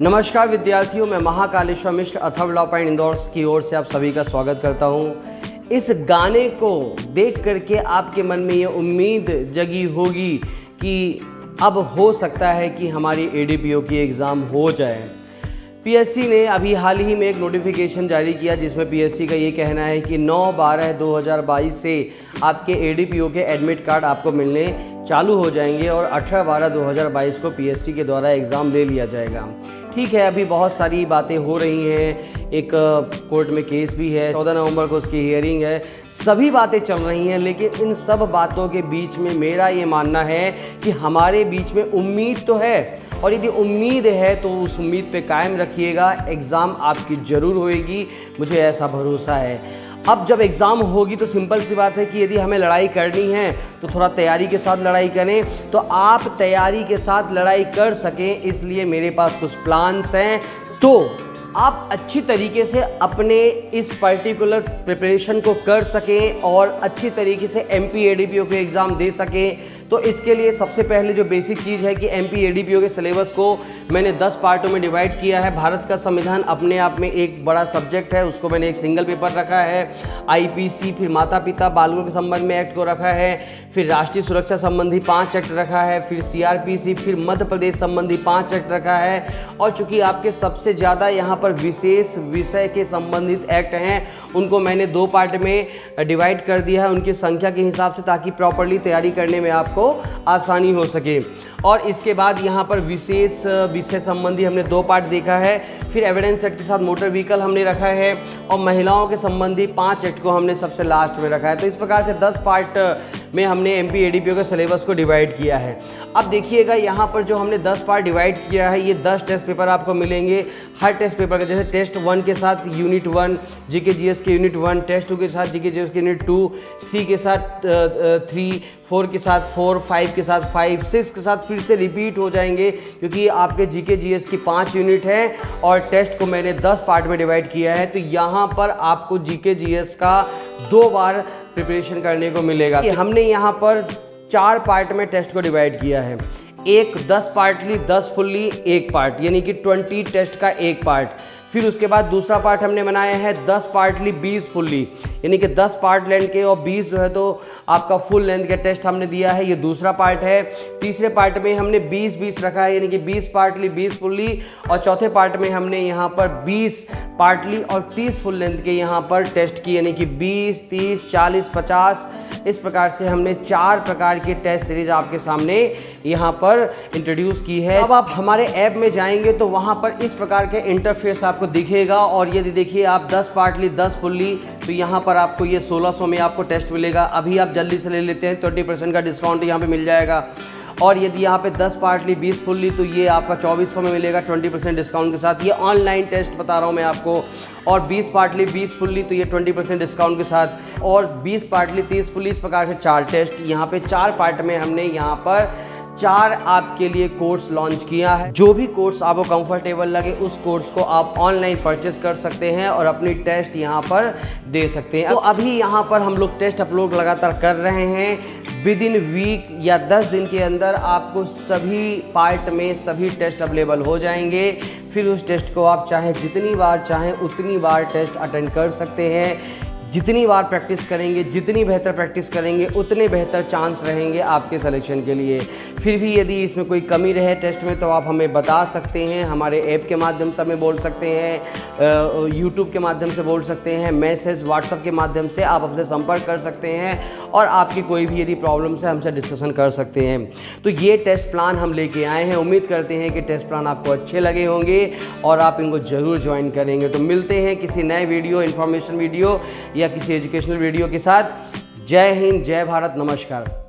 नमस्कार विद्यार्थियों, मैं महाकालेश्वर मिश्र अथर्व लॉ पॉइंट इंदौर की ओर से आप सभी का स्वागत करता हूँ। इस गाने को देख करके आपके मन में ये उम्मीद जगी होगी कि अब हो सकता है कि हमारी एडीपीओ की एग्ज़ाम हो जाए। पीएससी ने अभी हाल ही में एक नोटिफिकेशन जारी किया जिसमें पीएससी का ये कहना है कि 9 बारह 2022 से आपके एडीपीओ के एडमिट कार्ड आपको मिलने चालू हो जाएँगे और 18 बारह 2022 को पीएससी के द्वारा एग्ज़ाम ले लिया जाएगा। ठीक है, अभी बहुत सारी बातें हो रही हैं। एक कोर्ट में केस भी है, चौदह नवंबर को उसकी हियरिंग है। सभी बातें चल रही हैं, लेकिन इन सब बातों के बीच में मेरा ये मानना है कि हमारे बीच में उम्मीद तो है, और यदि उम्मीद है तो उस उम्मीद पे कायम रखिएगा। एग्ज़ाम आपकी ज़रूर होएगी। मुझे ऐसा भरोसा है। अब जब एग्ज़ाम होगी तो सिंपल सी बात है कि यदि हमें लड़ाई करनी है तो थोड़ा तैयारी के साथ लड़ाई करें। तो आप तैयारी के साथ लड़ाई कर सकें, इसलिए मेरे पास कुछ प्लान्स हैं। तो आप अच्छी तरीके से अपने इस पर्टिकुलर प्रिपरेशन को कर सकें और अच्छी तरीके से एम पी के एग्ज़ाम दे सकें। तो इसके लिए सबसे पहले जो बेसिक चीज़ है कि एम पी के सिलेबस को मैंने 10 पार्टों में डिवाइड किया है। भारत का संविधान अपने आप में एक बड़ा सब्जेक्ट है, उसको मैंने एक सिंगल पेपर रखा है। आईपीसी फिर माता पिता बालकों के संबंध में एक्ट को रखा है। फिर राष्ट्रीय सुरक्षा संबंधी पाँच एक्ट रखा है। फिर सीआरपीसी फिर मध्य प्रदेश संबंधी पाँच एक्ट रखा है। और चूँकि आपके सबसे ज़्यादा यहाँ पर विशेष विषय के संबंधित एक्ट हैं, उनको मैंने दो पार्ट में डिवाइड कर दिया है उनकी संख्या के हिसाब से ताकि प्रॉपरली तैयारी करने में आपको आसानी हो सके। और इसके बाद यहाँ पर विशेष, विषय संबंधी हमने दो पार्ट देखा है। फिर एविडेंस एक्ट के साथ मोटर व्हीकल हमने रखा है और महिलाओं के संबंधी पाँच एक्ट को हमने सबसे लास्ट में रखा है। तो इस प्रकार से दस पार्ट, में हमने एम पी के सिलेबस को डिवाइड किया है। अब देखिएगा यहाँ पर जो हमने 10 पार्ट डिवाइड किया है, ये 10 टेस्ट पेपर आपको मिलेंगे। हर टेस्ट पेपर का, जैसे टेस्ट वन के साथ यूनिट वन जी के जी के यूनिट वन टेस्ट टू के साथ जी के जी के यूनिट टू थ्री के साथ थ्री फोर के साथ फोर, फाइव के साथ फाइव, सिक्स के साथ फिर से रिपीट हो जाएँगे, क्योंकि आपके जी के जी एस की पाँच यूनिट है और टेस्ट को मैंने दस पार्ट में डिवाइड किया है तो यहाँ पर आपको जी के जी एस का दो बार प्रिपरेशन करने को मिलेगा। कि हमने यहाँ पर चार पार्ट में टेस्ट को डिवाइड किया है। एक दस पार्टली दस फुल्ली एक पार्ट, यानी कि ट्वेंटी टेस्ट का एक पार्ट। फिर उसके बाद दूसरा पार्ट हमने बनाया है, दस पार्टली बीस फुल्ली यानी कि 10 पार्ट लेंथ के और 20 जो है तो आपका फुल लेंथ का टेस्ट हमने दिया है। ये दूसरा पार्ट है। तीसरे पार्ट में हमने 20 20 रखा है। यानी कि 20 पार्टली 20 फुल्ली और चौथे पार्ट में हमने यहाँ पर 20 पार्टली और 30 फुल लेंथ के यहाँ पर टेस्ट की। यानी कि 20 30 40 50 इस प्रकार से हमने चार प्रकार की टेस्ट सीरीज़ आपके सामने यहाँ पर इंट्रोड्यूस की है। अब आप हमारे ऐप में जाएँगे तो वहाँ पर इस प्रकार के इंटरफेस आपको दिखेगा और यदि देखिए आप 10 पार्टली 10 फुल्ली तो यहाँ पर आपको ये 1600 में आपको टेस्ट मिलेगा। अभी आप जल्दी से ले लेते हैं ट्वेंटी परसेंट का डिस्काउंट यहाँ पे मिल जाएगा। और यदि यहाँ पे 10 पार्टली 20 फुल्ली तो ये आपका 2400 में मिलेगा 20 परसेंट डिस्काउंट के साथ। ये ऑनलाइन टेस्ट बता रहा हूँ मैं आपको। और 20 पार्टली 20 फुल्ली तो ये 20 परसेंट डिस्काउंट के साथ। और 20 पार्टली 30 फुल्ली इस प्रकार से चार टेस्ट यहाँ पे चार पार्ट में हमने यहाँ पर चार आपके लिए कोर्स लॉन्च किया है। जो भी कोर्स आपको कंफर्टेबल लगे, उस कोर्स को आप ऑनलाइन परचेस कर सकते हैं और अपनी टेस्ट यहाँ पर दे सकते हैं। तो अभी यहाँ पर हम लोग टेस्ट अपलोड लगातार कर रहे हैं। विद इन वीक या 10 दिन के अंदर आपको सभी पार्ट में सभी टेस्ट अवेलेबल हो जाएँगे। फिर उस टेस्ट को आप चाहे जितनी बार चाहें, उतनी बार टेस्ट अटेंड कर सकते हैं। जितनी बार प्रैक्टिस करेंगे, जितनी बेहतर प्रैक्टिस करेंगे, उतने बेहतर चांस रहेंगे आपके सिलेक्शन के लिए। फिर भी यदि इसमें कोई कमी रहे टेस्ट में तो आप हमें बता सकते हैं, हमारे ऐप के माध्यम से हमें बोल सकते हैं यूट्यूब के माध्यम से बोल सकते हैं मैसेज व्हाट्सअप के माध्यम से आप हमसे संपर्क कर सकते हैं और आपकी कोई भी यदि प्रॉब्लम्स है हमसे डिस्कशन कर सकते हैं। तो ये टेस्ट प्लान हम लेके आए हैं। उम्मीद करते हैं कि टेस्ट प्लान आपको अच्छे लगे होंगे और आप इनको ज़रूर ज्वाइन करेंगे। तो मिलते हैं किसी नए वीडियो इन्फॉर्मेशन वीडियो या किसी एजुकेशनल वीडियो के साथ। जय हिंद जय भारत नमस्कार।